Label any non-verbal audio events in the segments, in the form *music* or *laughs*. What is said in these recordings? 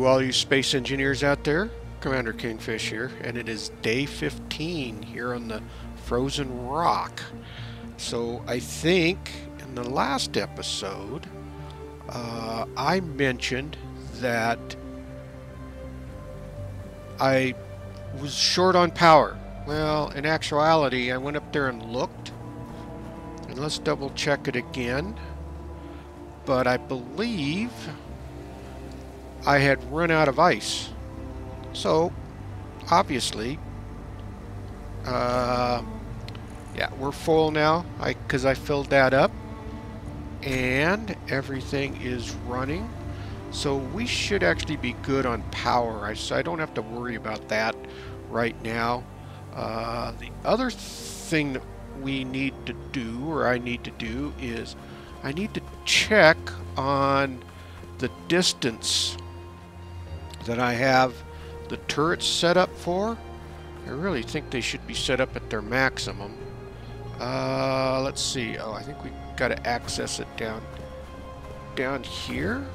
Hello, all you space engineers out there. Commander Kingfish here, and it is day 15 here on the Frozen Rock. So I think in the last episode, uh, I mentioned that I was short on power. Well, in actuality, I went up there and looked, and let's double check it again. But I believe I had run out of ice. So, obviously, uh, yeah, we're full now because I, I filled that up and everything is running. So we should actually be good on power. I, so I don't have to worry about that right now. Uh, the other thing that we need to do, or I need to do, is I need to check on the distance that I have the turrets set up for. I really think they should be set up at their maximum. Uh, let's see. Oh, I think we've got to access it down down here.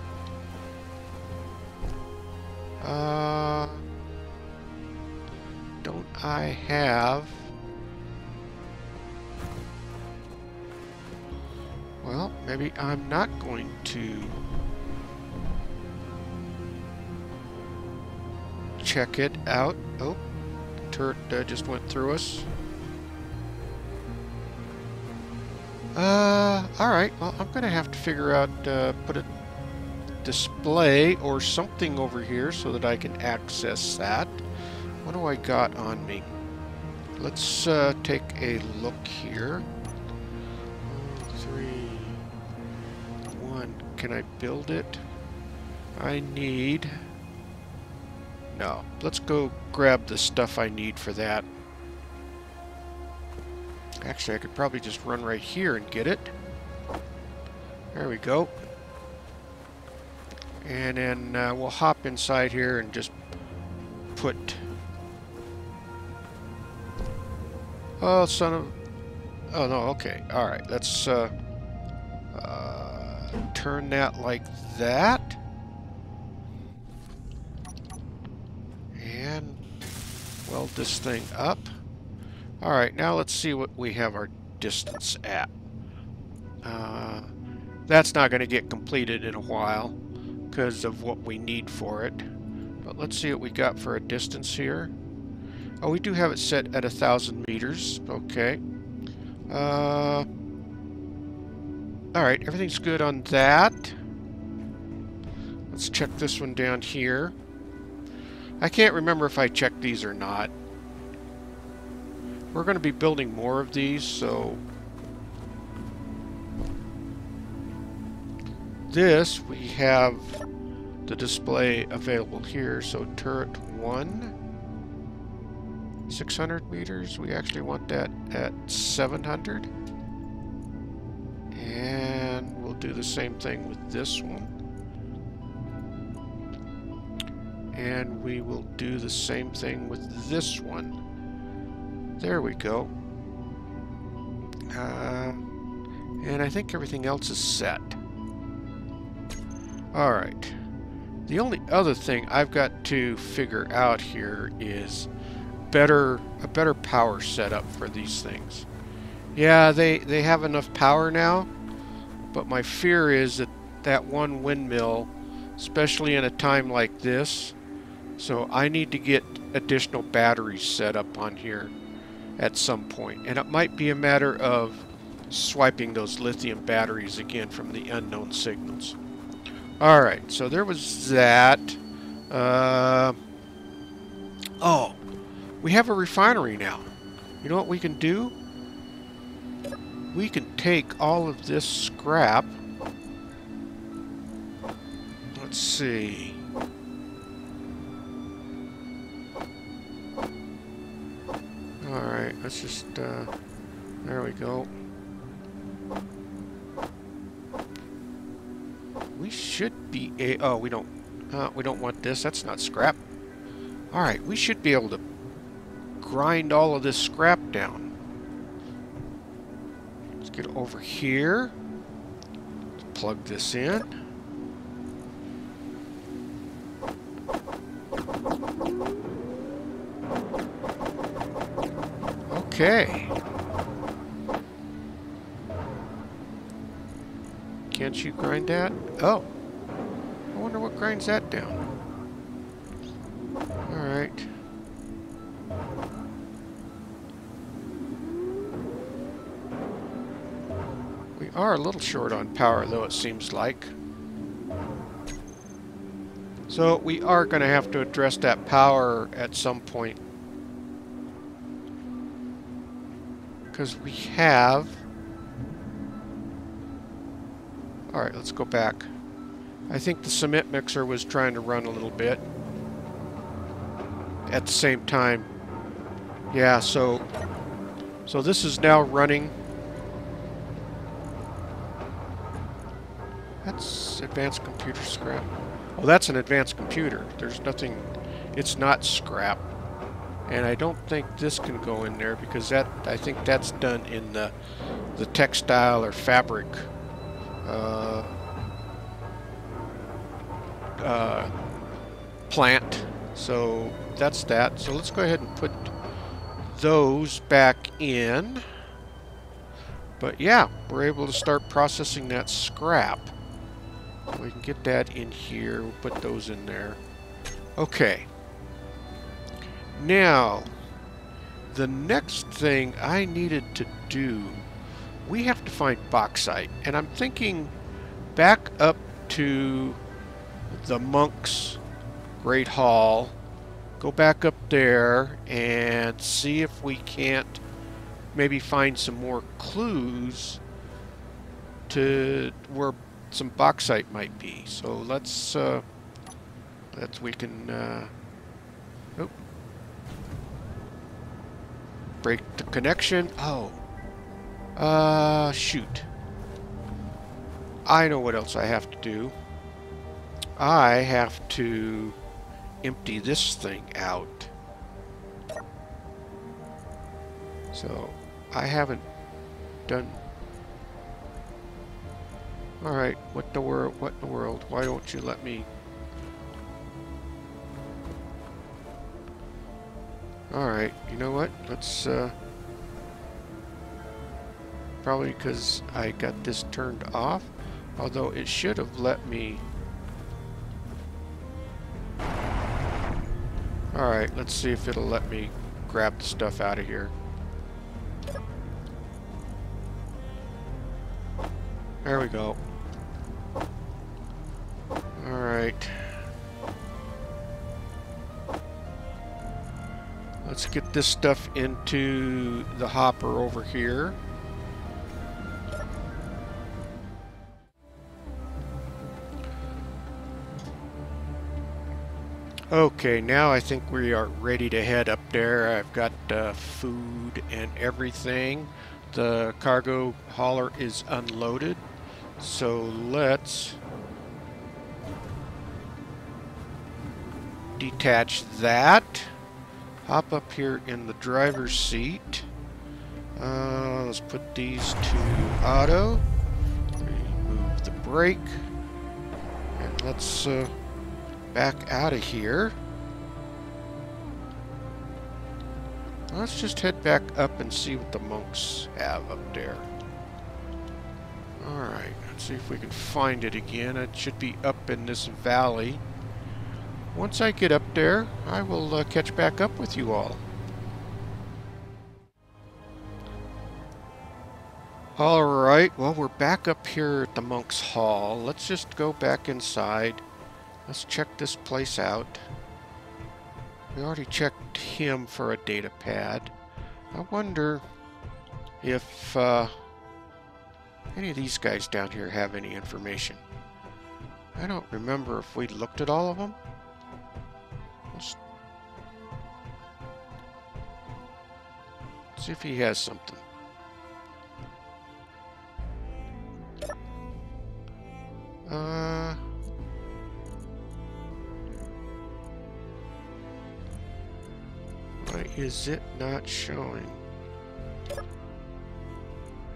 Uh, don't I have... Well, maybe I'm not going to check it out. Oh, turret uh, just went through us. Uh, alright, well, I'm going to have to figure out, uh, put a display or something over here so that I can access that. What do I got on me? Let's uh, take a look here. Three, one, can I build it? I need... No. Let's go grab the stuff I need for that. Actually, I could probably just run right here and get it. There we go. And then uh, we'll hop inside here and just put... Oh, son of... Oh, no, okay. Alright, let's uh, uh, turn that like that. This thing up. Alright, now let's see what we have our distance at. Uh, that's not going to get completed in a while because of what we need for it. But let's see what we got for a distance here. Oh, we do have it set at a thousand meters. Okay. Uh, Alright, everything's good on that. Let's check this one down here. I can't remember if I checked these or not. We're going to be building more of these, so... This, we have the display available here. So turret 1, 600 meters. We actually want that at 700. And we'll do the same thing with this one. And we will do the same thing with this one. There we go. Uh, and I think everything else is set. Alright. The only other thing I've got to figure out here is better a better power setup for these things. Yeah, they, they have enough power now, but my fear is that that one windmill, especially in a time like this, so I need to get additional batteries set up on here at some point. And it might be a matter of swiping those lithium batteries again from the unknown signals. Alright, so there was that. Uh, oh, we have a refinery now. You know what we can do? We can take all of this scrap. Let's see. Alright, let's just, uh, there we go. We should be a, oh, we don't, uh, we don't want this, that's not scrap. Alright, we should be able to grind all of this scrap down. Let's get over here. Plug this in. Okay. Can't you grind that? Oh. I wonder what grinds that down. Alright. We are a little short on power, though, it seems like. So we are going to have to address that power at some point. Because we have... Alright, let's go back. I think the cement mixer was trying to run a little bit. At the same time. Yeah, so... So this is now running. That's advanced computer scrap. Oh, that's an advanced computer. There's nothing... It's not scrap. And I don't think this can go in there because that I think that's done in the the textile or fabric uh, uh, plant. So that's that. So let's go ahead and put those back in. But yeah, we're able to start processing that scrap. We can get that in here. We'll put those in there. Okay. Now, the next thing I needed to do, we have to find bauxite. And I'm thinking back up to the Monk's Great Hall, go back up there and see if we can't maybe find some more clues to where some bauxite might be. So let's, uh, let's, we can, uh, break the connection. Oh, uh, shoot. I know what else I have to do. I have to empty this thing out. So, I haven't done... Alright, what the world, what in the world? Why don't you let me... Alright, you know what? Let's, uh... Probably because I got this turned off. Although it should have let me... Alright, let's see if it'll let me grab the stuff out of here. There we go. Let's get this stuff into the hopper over here. Okay, now I think we are ready to head up there. I've got uh, food and everything. The cargo hauler is unloaded. So let's detach that. Hop up here in the driver's seat. Uh, let's put these to auto. Remove the brake. And let's... Uh, back out of here. Let's just head back up and see what the monks have up there. Alright, let's see if we can find it again. It should be up in this valley. Once I get up there, I will uh, catch back up with you all. Alright, well we're back up here at the Monk's Hall. Let's just go back inside. Let's check this place out. We already checked him for a data pad. I wonder if uh, any of these guys down here have any information. I don't remember if we looked at all of them. See if he has something. Uh... Why is it not showing?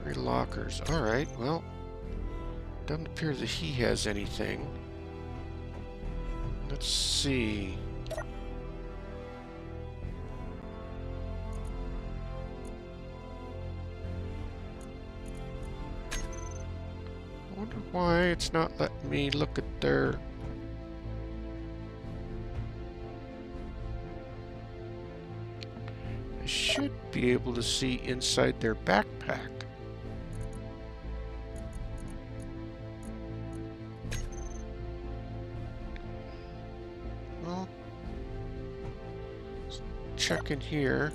Three lockers. Alright, well, doesn't appear that he has anything. Let's see. Why it's not letting me look at their... I should be able to see inside their backpack. Well, check in here.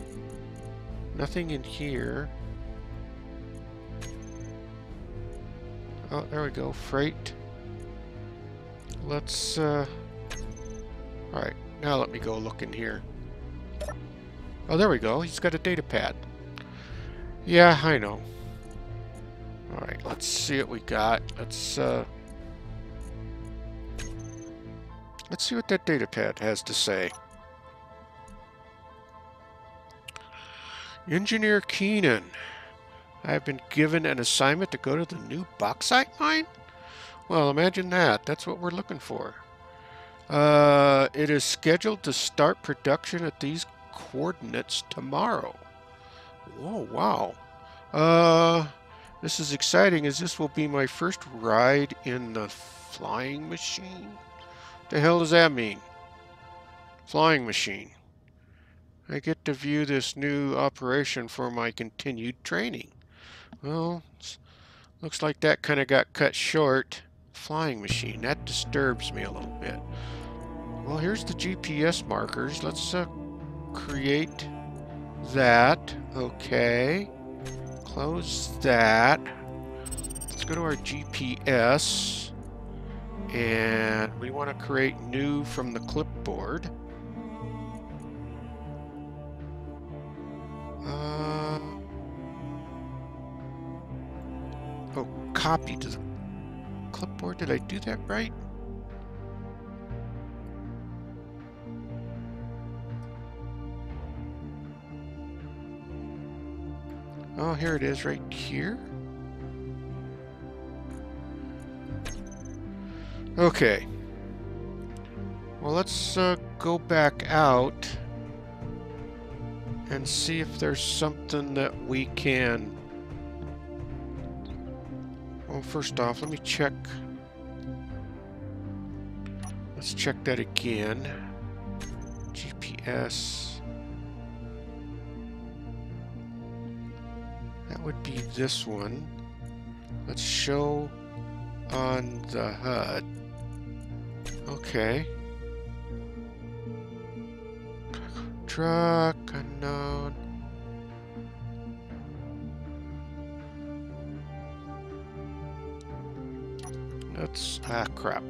Nothing in here. Oh, there we go. Freight. Let's, uh... Alright, now let me go look in here. Oh, there we go. He's got a data pad. Yeah, I know. Alright, let's see what we got. Let's, uh... Let's see what that data pad has to say. Engineer Keenan. I have been given an assignment to go to the new bauxite mine? Well, imagine that. That's what we're looking for. Uh, it is scheduled to start production at these coordinates tomorrow. Oh, wow. Uh, this is exciting as this will be my first ride in the flying machine. The hell does that mean? Flying machine. I get to view this new operation for my continued training. Well, looks like that kind of got cut short. Flying machine, that disturbs me a little bit. Well, here's the GPS markers. Let's uh, create that. Okay. Close that. Let's go to our GPS. And we want to create new from the clipboard. Copy to the clipboard. Did I do that right? Oh, here it is right here. Okay. Well, let's uh, go back out and see if there's something that we can first off, let me check. Let's check that again. GPS. That would be this one. Let's show on the HUD. Okay. Truck Let's... Ah, crap.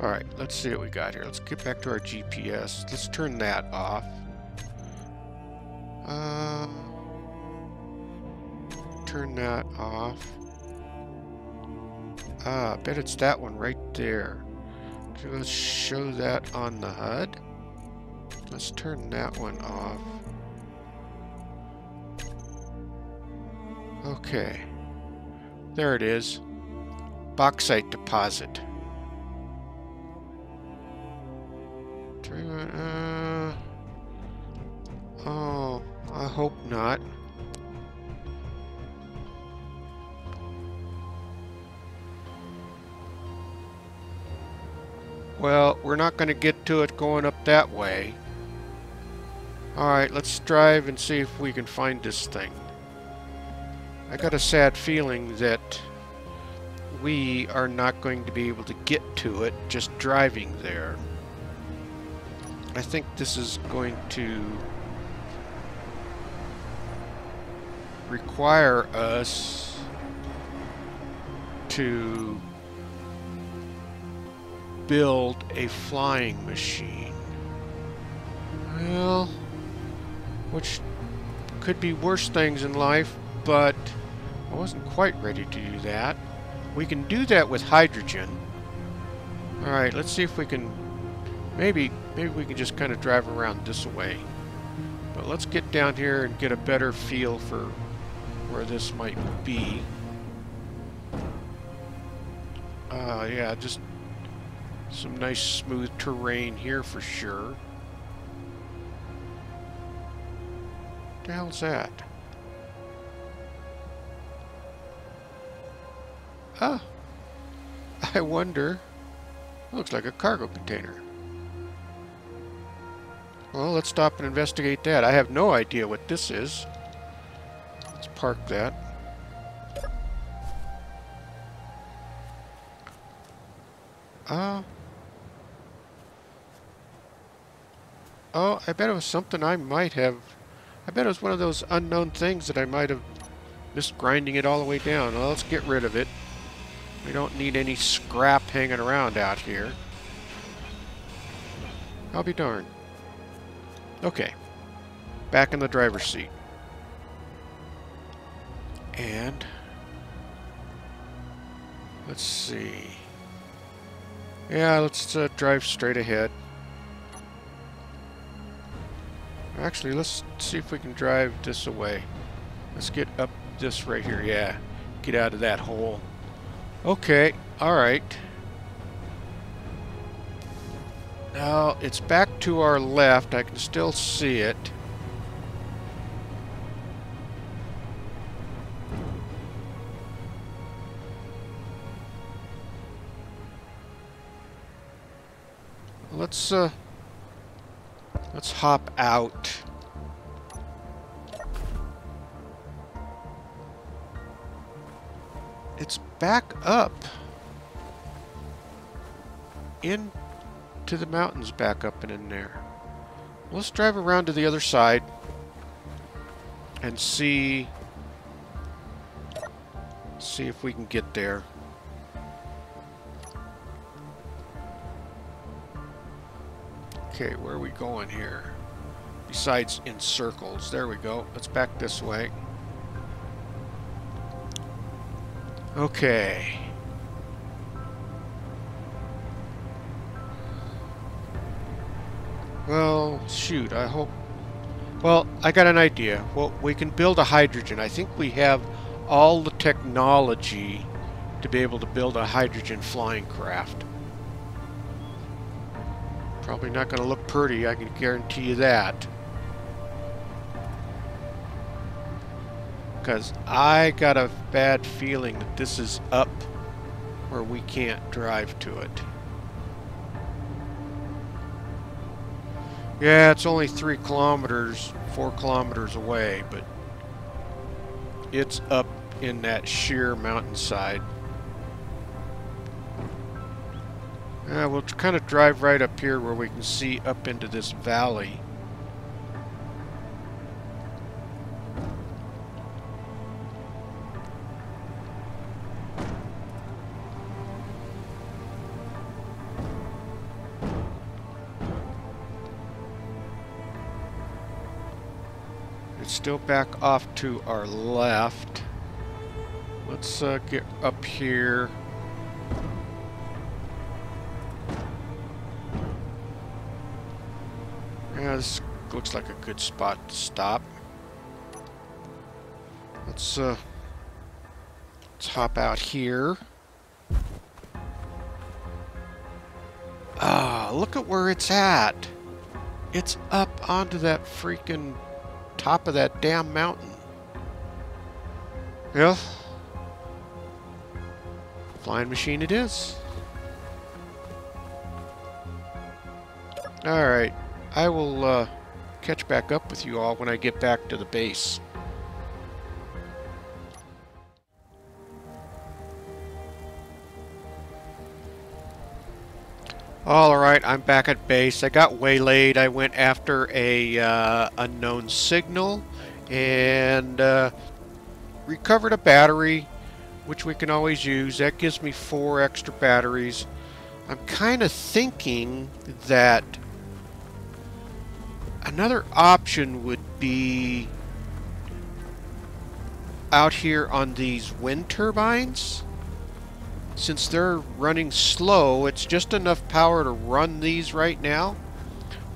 Alright, let's see what we got here. Let's get back to our GPS. Let's turn that off. Uh, turn that off. Ah, I bet it's that one right there. So let's show that on the HUD. Let's turn that one off. Okay. There it is bauxite deposit. Uh, oh, I hope not. Well, we're not going to get to it going up that way. Alright, let's drive and see if we can find this thing. I got a sad feeling that we are not going to be able to get to it just driving there. I think this is going to require us to build a flying machine. Well, which could be worse things in life, but I wasn't quite ready to do that. We can do that with hydrogen. Alright, let's see if we can... Maybe, maybe we can just kind of drive around this way. But let's get down here and get a better feel for where this might be. Uh, yeah, just some nice smooth terrain here for sure. What the hell's that? Ah, *laughs* I wonder... Looks like a cargo container. Well, let's stop and investigate that. I have no idea what this is. Let's park that. Uh... Oh, I bet it was something I might have... I bet it was one of those unknown things that I might have missed grinding it all the way down. Well, let's get rid of it. We don't need any scrap hanging around out here. I'll be darned. Okay. Back in the driver's seat. And... Let's see. Yeah, let's uh, drive straight ahead. Actually, let's see if we can drive this away. Let's get up this right here. Yeah, get out of that hole. Okay, alright. Now, it's back to our left. I can still see it. Let's, uh... Let's hop out. Back up. Into the mountains back up and in there. Let's drive around to the other side and see see if we can get there. Okay, where are we going here? Besides in circles. There we go. Let's back this way. Okay. Well, shoot, I hope... Well, I got an idea. Well, we can build a hydrogen. I think we have all the technology to be able to build a hydrogen flying craft. Probably not going to look pretty, I can guarantee you that. Because I got a bad feeling that this is up where we can't drive to it. Yeah, it's only three kilometers, four kilometers away, but it's up in that sheer mountainside. Uh, we'll kind of drive right up here where we can see up into this valley. Still back off to our left. Let's uh, get up here. Yeah, this looks like a good spot to stop. Let's, uh, let's hop out here. Ah, look at where it's at. It's up onto that freaking top of that damn mountain. Yeah. Flying machine it is. Alright. I will uh, catch back up with you all when I get back to the base. Alright, I'm back at base. I got waylaid. I went after a uh, unknown signal and uh, recovered a battery, which we can always use. That gives me four extra batteries. I'm kind of thinking that Another option would be out here on these wind turbines. Since they're running slow, it's just enough power to run these right now.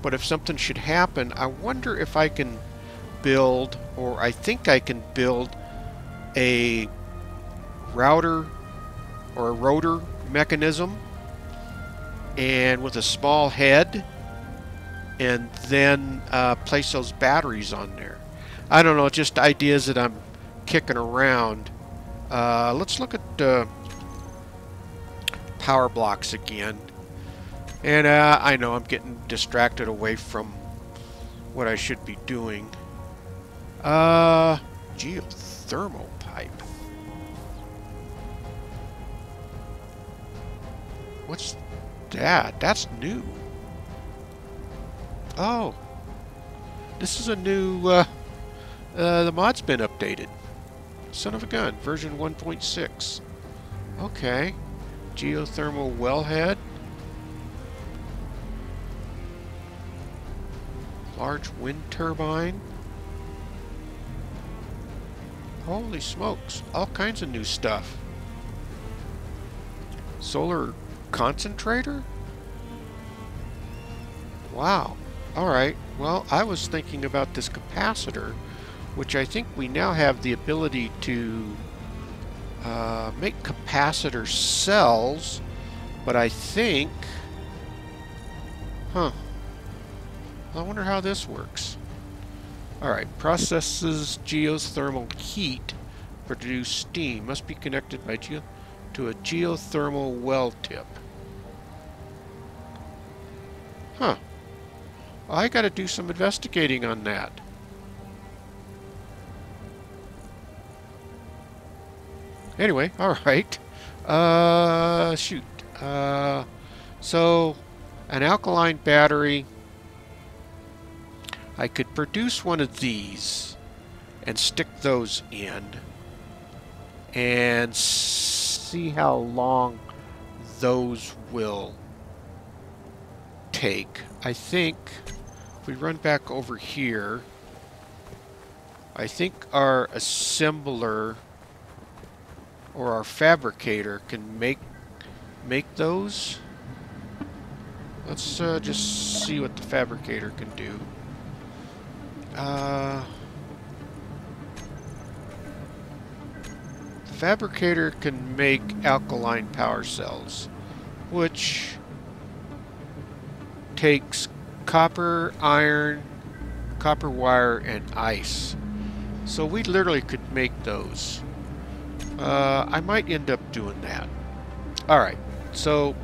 But if something should happen, I wonder if I can build, or I think I can build a router or a rotor mechanism and with a small head and then uh, place those batteries on there. I don't know, just ideas that I'm kicking around. Uh, let's look at uh, power blocks again. And uh, I know I'm getting distracted away from what I should be doing. Uh, geothermal pipe. What's that? That's new. Oh. This is a new, uh, uh, the mod's been updated. Son of a gun, version 1.6. Okay. Geothermal wellhead. Large wind turbine. Holy smokes, all kinds of new stuff. Solar concentrator? Wow. Alright, well, I was thinking about this capacitor, which I think we now have the ability to uh, make capacitor cells, but I think... Huh. I wonder how this works. Alright, processes geothermal heat produce steam. Must be connected by geo to a geothermal well tip. Huh. I gotta do some investigating on that. Anyway, *laughs* alright. Uh, shoot. Uh, so, an alkaline battery. I could produce one of these and stick those in and see how long those will take. I think if we run back over here, I think our assembler or our fabricator can make make those. Let's uh, just see what the fabricator can do. Uh, the fabricator can make alkaline power cells, which takes copper, iron, copper wire, and ice. So we literally could make those. Uh, I might end up doing that. Alright, so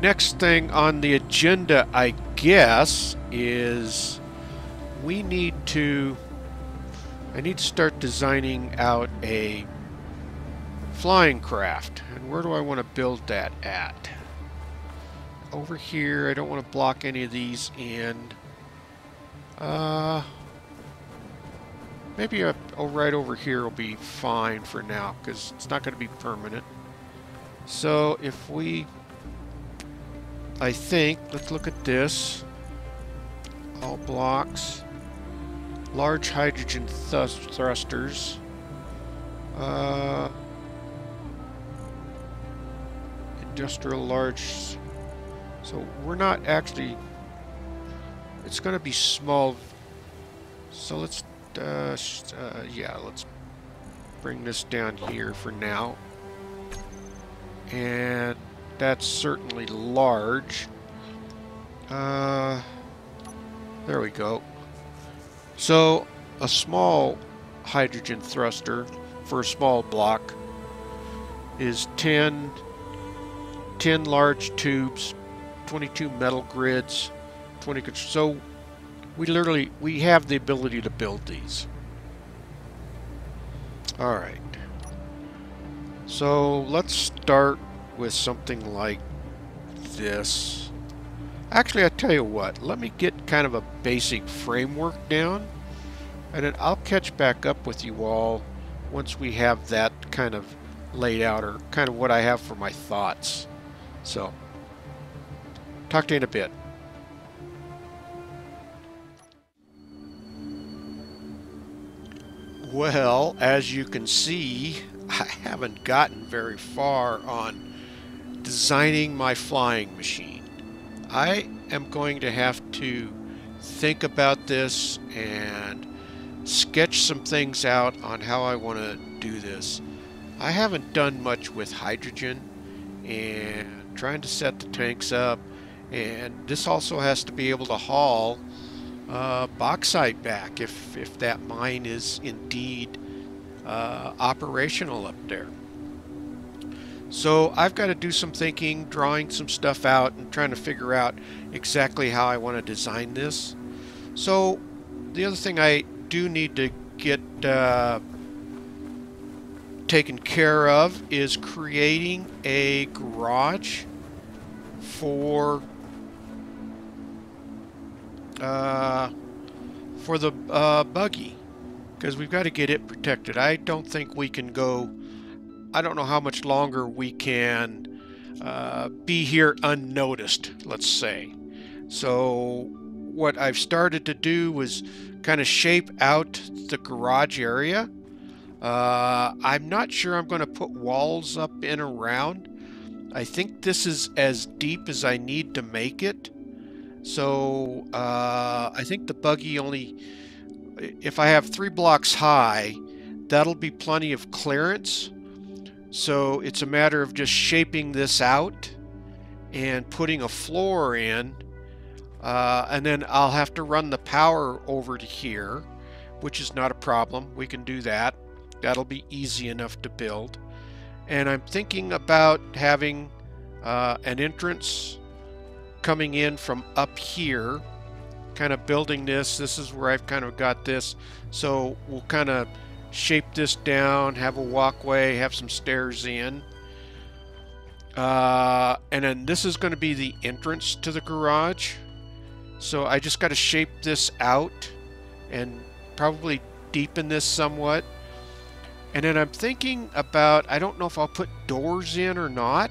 next thing on the agenda, I guess, is we need to I need to start designing out a flying craft. And where do I want to build that at? Over here, I don't want to block any of these in. Uh, Maybe a, a right over here will be fine for now, because it's not going to be permanent. So if we... I think, let's look at this. All blocks. Large hydrogen thrusters. Uh, industrial large... So we're not actually... It's going to be small. So let's uh, uh, yeah, let's bring this down here for now. And that's certainly large. Uh, there we go. So, a small hydrogen thruster for a small block is 10, 10 large tubes, 22 metal grids, 20... So, we literally, we have the ability to build these. Alright. So let's start with something like this. Actually, I tell you what, let me get kind of a basic framework down, and then I'll catch back up with you all once we have that kind of laid out, or kind of what I have for my thoughts. So, talk to you in a bit. Well, as you can see, I haven't gotten very far on designing my flying machine. I am going to have to think about this and sketch some things out on how I want to do this. I haven't done much with hydrogen and trying to set the tanks up and this also has to be able to haul uh, bauxite back if, if that mine is indeed uh, operational up there. So I've got to do some thinking, drawing some stuff out, and trying to figure out exactly how I want to design this. So the other thing I do need to get uh, taken care of is creating a garage for uh, for the uh, buggy because we've got to get it protected. I don't think we can go. I don't know how much longer we can uh, be here unnoticed. Let's say. So what I've started to do was kind of shape out the garage area. Uh, I'm not sure I'm going to put walls up in around. I think this is as deep as I need to make it. So uh, I think the buggy only, if I have three blocks high, that'll be plenty of clearance. So it's a matter of just shaping this out and putting a floor in. Uh, and then I'll have to run the power over to here, which is not a problem. We can do that. That'll be easy enough to build. And I'm thinking about having uh, an entrance coming in from up here, kind of building this. This is where I've kind of got this. So we'll kind of shape this down, have a walkway, have some stairs in. Uh, and then this is going to be the entrance to the garage. So I just got to shape this out and probably deepen this somewhat. And then I'm thinking about, I don't know if I'll put doors in or not.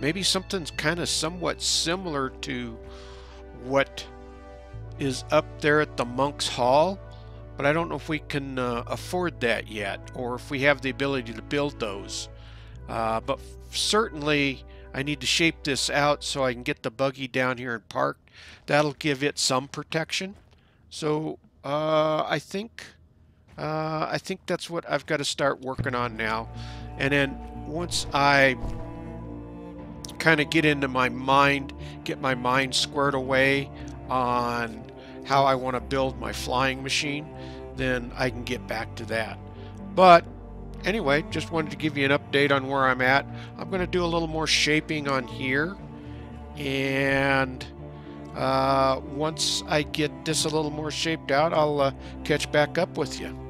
Maybe something's kind of somewhat similar to what is up there at the Monk's Hall, but I don't know if we can uh, afford that yet, or if we have the ability to build those. Uh, but certainly, I need to shape this out so I can get the buggy down here and park. That'll give it some protection. So uh, I think uh, I think that's what I've got to start working on now. And then once I kind of get into my mind, get my mind squared away on how I want to build my flying machine, then I can get back to that. But anyway, just wanted to give you an update on where I'm at. I'm going to do a little more shaping on here. And uh, once I get this a little more shaped out, I'll uh, catch back up with you.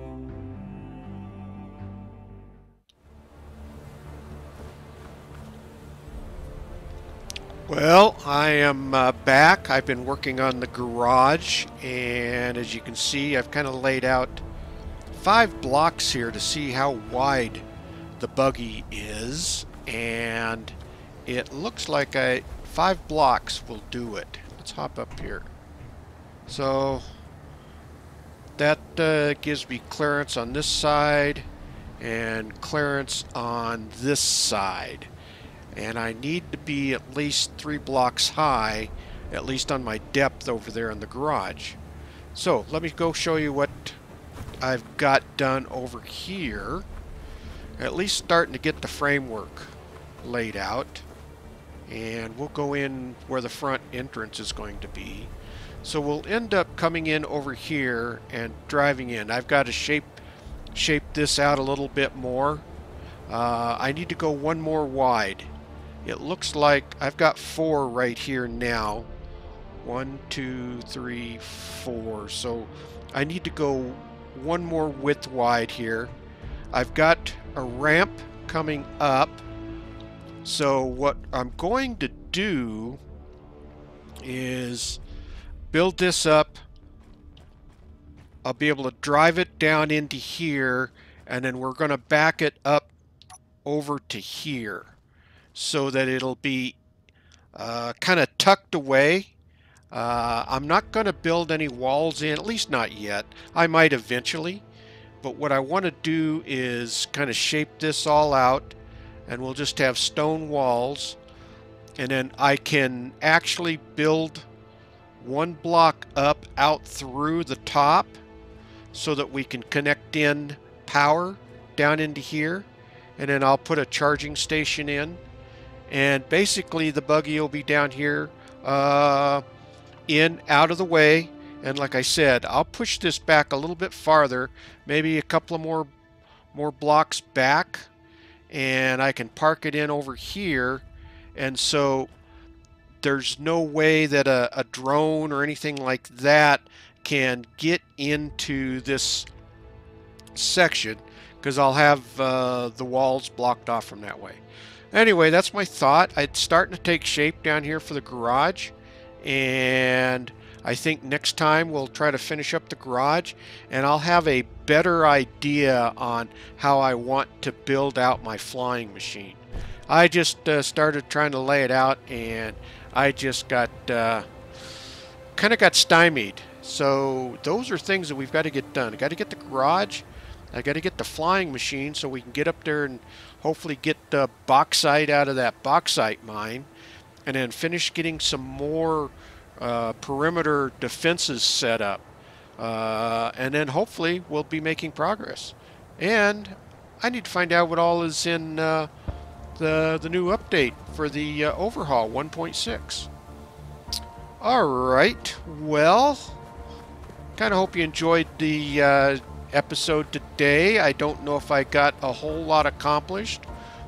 Well, I am uh, back. I've been working on the garage, and as you can see, I've kind of laid out five blocks here to see how wide the buggy is, and it looks like I five blocks will do it. Let's hop up here. So that uh, gives me clearance on this side and clearance on this side and I need to be at least three blocks high, at least on my depth over there in the garage. So let me go show you what I've got done over here. At least starting to get the framework laid out. And we'll go in where the front entrance is going to be. So we'll end up coming in over here and driving in. I've got to shape shape this out a little bit more. Uh, I need to go one more wide it looks like I've got four right here now. One, two, three, four. So I need to go one more width wide here. I've got a ramp coming up. So what I'm going to do is build this up. I'll be able to drive it down into here and then we're going to back it up over to here so that it'll be uh, kind of tucked away. Uh, I'm not going to build any walls in, at least not yet. I might eventually. But what I want to do is kind of shape this all out and we'll just have stone walls and then I can actually build one block up out through the top so that we can connect in power down into here and then I'll put a charging station in and basically the buggy will be down here uh, in out of the way and like I said I'll push this back a little bit farther maybe a couple of more more blocks back and I can park it in over here. And so there's no way that a, a drone or anything like that can get into this section because I'll have uh, the walls blocked off from that way. Anyway, that's my thought. It's starting to take shape down here for the garage. And I think next time we'll try to finish up the garage. And I'll have a better idea on how I want to build out my flying machine. I just uh, started trying to lay it out and I just got uh, kind of got stymied. So those are things that we've got to get done. I got to get the garage. I got to get the flying machine so we can get up there and hopefully get the bauxite out of that bauxite mine and then finish getting some more uh, perimeter defenses set up. Uh, and then hopefully we'll be making progress. And I need to find out what all is in uh, the, the new update for the uh, overhaul 1.6. Alright, well, kind of hope you enjoyed the uh, episode today. I don't know if I got a whole lot accomplished.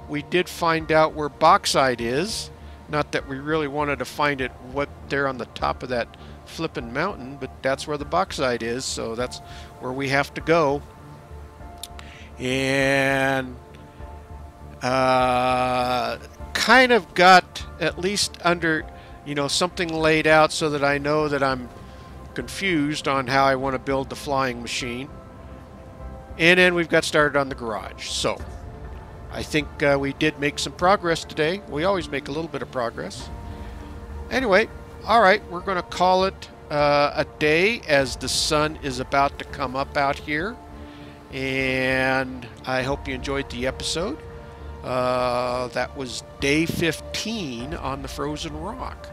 We did find out where bauxite is. Not that we really wanted to find it what there on the top of that flipping mountain, but that's where the bauxite is, so that's where we have to go. And uh, kind of got at least under, you know, something laid out so that I know that I'm confused on how I want to build the flying machine. And then we've got started on the garage. So, I think uh, we did make some progress today. We always make a little bit of progress. Anyway, all right, we're going to call it uh, a day as the sun is about to come up out here. And I hope you enjoyed the episode. Uh, that was day 15 on the frozen rock.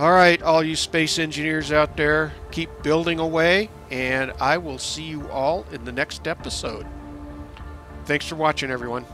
All right, all you space engineers out there, keep building away, and I will see you all in the next episode. Thanks for watching, everyone.